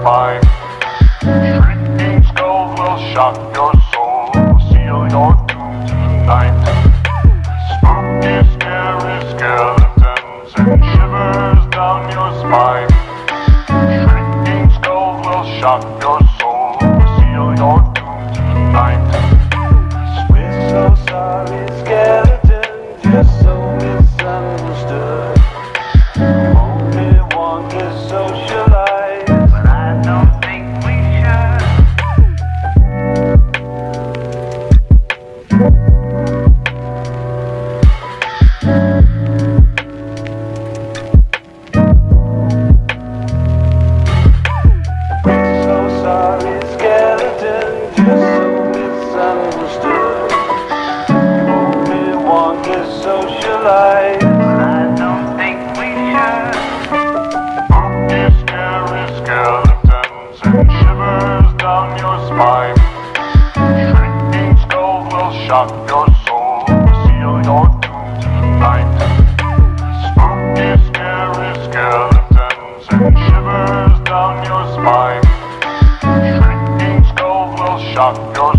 spine. Shrieking skull will shock your soul, seal your doom tonight. Spooky, scary skeletons and shivers down your spine. Shrinking skulls will shock your soul, seal your doom tonight. To socialize, I don't think we should. Scary skeletons and shivers down your spine. Will shock your soul, seal your tonight. Spooky, scary skeletons and shivers down your spine. Will shock your